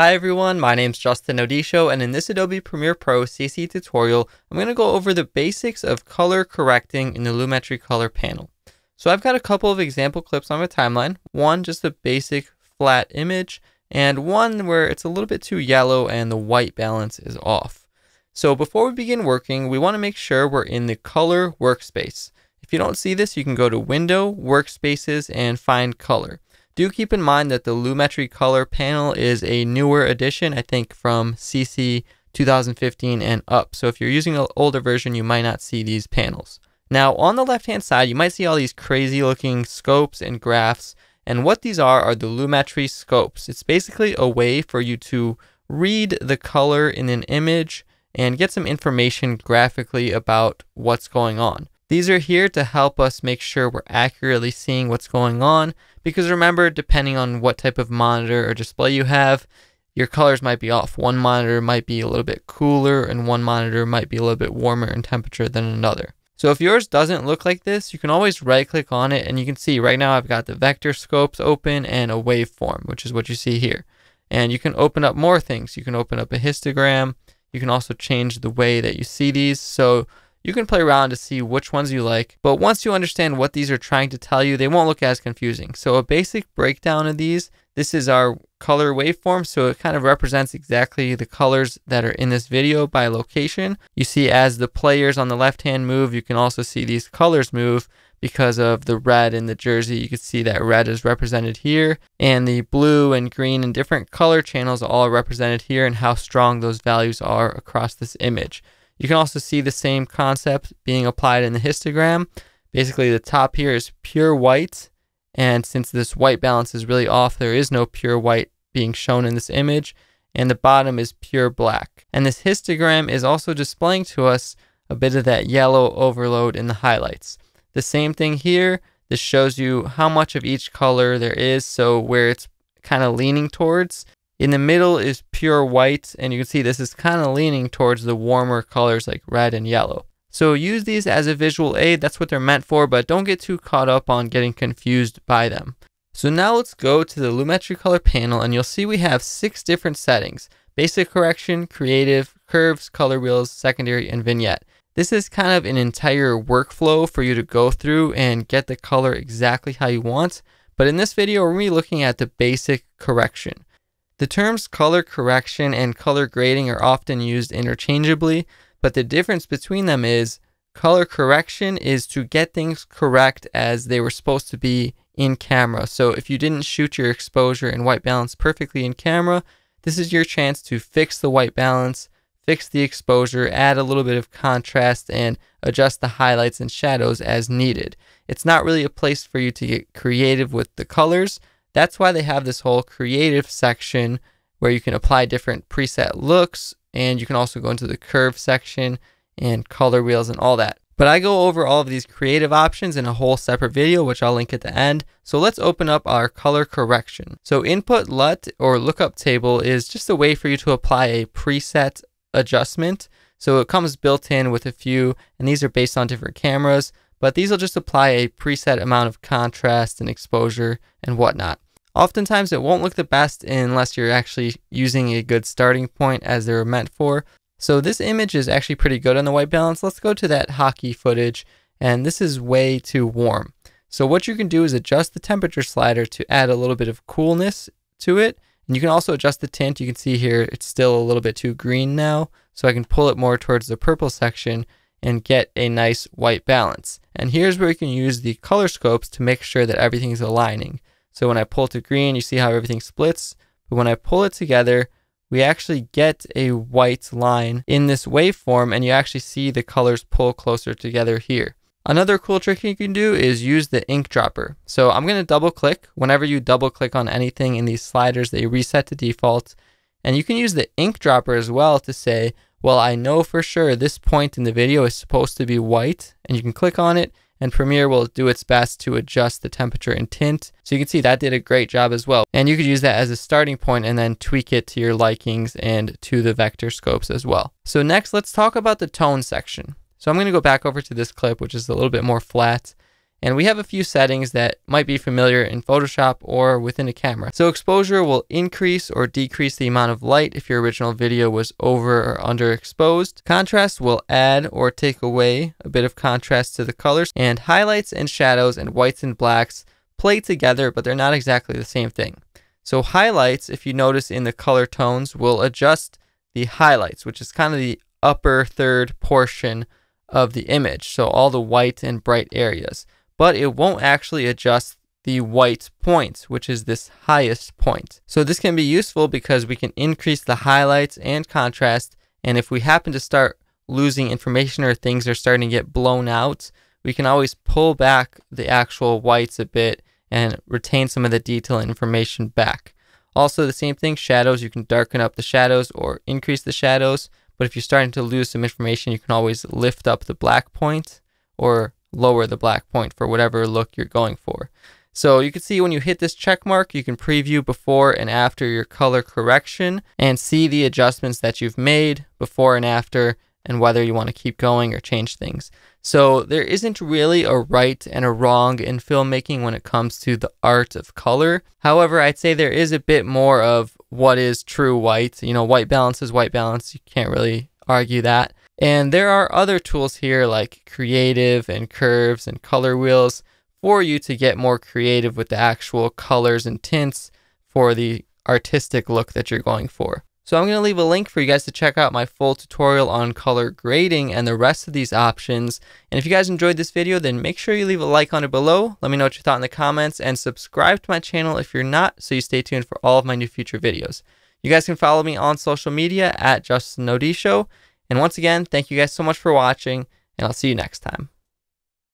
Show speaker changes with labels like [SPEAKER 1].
[SPEAKER 1] Hi everyone, my name is Justin Odisho and in this Adobe Premiere Pro CC tutorial, I'm going to go over the basics of color correcting in the Lumetri Color panel. So I've got a couple of example clips on my timeline, one just a basic flat image, and one where it's a little bit too yellow and the white balance is off. So before we begin working, we want to make sure we're in the color workspace. If you don't see this, you can go to Window, Workspaces, and find Color. Do keep in mind that the Lumetri color panel is a newer addition, I think from CC 2015 and up. So if you're using an older version, you might not see these panels. Now on the left hand side, you might see all these crazy looking scopes and graphs. And what these are are the Lumetri scopes. It's basically a way for you to read the color in an image and get some information graphically about what's going on. These are here to help us make sure we're accurately seeing what's going on because remember, depending on what type of monitor or display you have, your colors might be off. One monitor might be a little bit cooler and one monitor might be a little bit warmer in temperature than another. So if yours doesn't look like this, you can always right click on it and you can see right now I've got the vector scopes open and a waveform, which is what you see here. And you can open up more things. You can open up a histogram. You can also change the way that you see these. So you can play around to see which ones you like, but once you understand what these are trying to tell you, they won't look as confusing. So a basic breakdown of these, this is our color waveform, so it kind of represents exactly the colors that are in this video by location. You see as the players on the left hand move, you can also see these colors move because of the red in the jersey. You can see that red is represented here, and the blue and green and different color channels are all represented here and how strong those values are across this image. You can also see the same concept being applied in the histogram. Basically, the top here is pure white, and since this white balance is really off, there is no pure white being shown in this image, and the bottom is pure black. And this histogram is also displaying to us a bit of that yellow overload in the highlights. The same thing here, this shows you how much of each color there is, so where it's kind of leaning towards, in the middle is pure white, and you can see this is kind of leaning towards the warmer colors like red and yellow. So use these as a visual aid, that's what they're meant for, but don't get too caught up on getting confused by them. So now let's go to the Lumetri color panel and you'll see we have six different settings. Basic correction, creative, curves, color wheels, secondary, and vignette. This is kind of an entire workflow for you to go through and get the color exactly how you want. But in this video, we're going to be looking at the basic correction. The terms color correction and color grading are often used interchangeably, but the difference between them is color correction is to get things correct as they were supposed to be in camera. So if you didn't shoot your exposure and white balance perfectly in camera, this is your chance to fix the white balance, fix the exposure, add a little bit of contrast, and adjust the highlights and shadows as needed. It's not really a place for you to get creative with the colors, that's why they have this whole creative section where you can apply different preset looks and you can also go into the curve section and color wheels and all that. But I go over all of these creative options in a whole separate video, which I'll link at the end. So let's open up our color correction. So input LUT or lookup table is just a way for you to apply a preset adjustment. So it comes built in with a few, and these are based on different cameras but these will just apply a preset amount of contrast and exposure and whatnot. Oftentimes it won't look the best unless you're actually using a good starting point as they were meant for. So this image is actually pretty good on the white balance. Let's go to that hockey footage and this is way too warm. So what you can do is adjust the temperature slider to add a little bit of coolness to it. And you can also adjust the tint. You can see here it's still a little bit too green now. So I can pull it more towards the purple section and get a nice white balance. And here's where you can use the color scopes to make sure that everything's aligning. So when I pull to green, you see how everything splits. But when I pull it together, we actually get a white line in this waveform and you actually see the colors pull closer together here. Another cool trick you can do is use the ink dropper. So I'm going to double click. Whenever you double click on anything in these sliders, they reset to default. And you can use the ink dropper as well to say, well, I know for sure this point in the video is supposed to be white and you can click on it and Premiere will do its best to adjust the temperature and tint. So you can see that did a great job as well. And you could use that as a starting point and then tweak it to your likings and to the vector scopes as well. So next, let's talk about the tone section. So I'm going to go back over to this clip, which is a little bit more flat. And we have a few settings that might be familiar in Photoshop or within a camera. So exposure will increase or decrease the amount of light if your original video was over or underexposed. Contrast will add or take away a bit of contrast to the colors. And highlights and shadows and whites and blacks play together, but they're not exactly the same thing. So highlights, if you notice in the color tones, will adjust the highlights, which is kind of the upper third portion of the image. So all the white and bright areas but it won't actually adjust the white point, which is this highest point. So this can be useful because we can increase the highlights and contrast. And if we happen to start losing information or things are starting to get blown out, we can always pull back the actual whites a bit and retain some of the detail and information back. Also, the same thing, shadows, you can darken up the shadows or increase the shadows. But if you're starting to lose some information, you can always lift up the black point or lower the black point for whatever look you're going for. So you can see when you hit this check mark, you can preview before and after your color correction and see the adjustments that you've made before and after and whether you want to keep going or change things. So there isn't really a right and a wrong in filmmaking when it comes to the art of color. However, I'd say there is a bit more of what is true white. You know, white balance is white balance. You can't really argue that. And there are other tools here like creative and curves and color wheels for you to get more creative with the actual colors and tints for the artistic look that you're going for. So I'm going to leave a link for you guys to check out my full tutorial on color grading and the rest of these options. And if you guys enjoyed this video, then make sure you leave a like on it below. Let me know what you thought in the comments and subscribe to my channel if you're not so you stay tuned for all of my new future videos. You guys can follow me on social media at Justin Odisho. And once again, thank you guys so much for watching, and I'll see you next time.